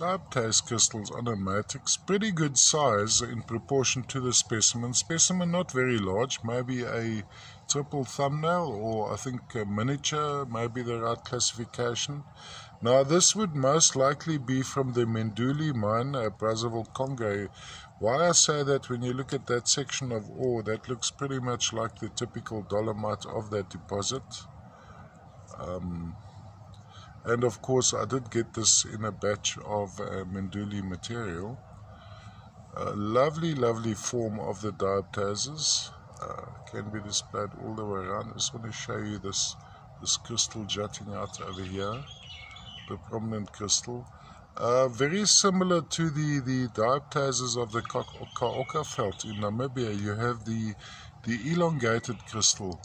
dioptase crystals on a matrix, pretty good size in proportion to the specimen. Specimen not very large, maybe a triple thumbnail or I think a miniature, maybe the right classification. Now this would most likely be from the Mindouli mine at Brazzaville, Congo. Why I say that when you look at that section of ore, that looks pretty much like the typical dolomite of that deposit. Um, and of course I did get this in a batch of uh, Mindouli material. A lovely, lovely form of the dioptases. Uh, can be displayed all the way around. I just want to show you this, this crystal jutting out over here the prominent crystal. Uh, very similar to the, the dioptases of the Kaokoveld in Namibia, you have the, the elongated crystal,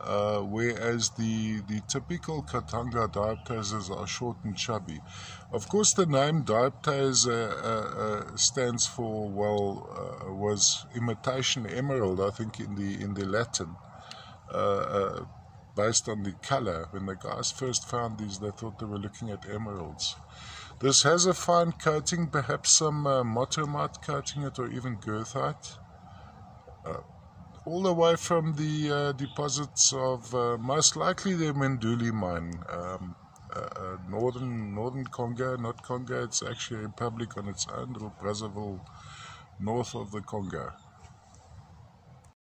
uh, whereas the, the typical Katanga dioptases are short and chubby. Of course, the name dioptase uh, uh, uh stands for, well, uh, was imitation emerald, I think, in the, in the Latin. Uh, based on the color. When the guys first found these, they thought they were looking at emeralds. This has a fine coating, perhaps some uh, mottramite coating it, or even goethite. All the way from the uh, deposits of uh, most likely the Mindouli mine, um, uh, uh, northern northern Congo, not Congo. It's actually a republic on its own, little Brazzaville, north of the Congo.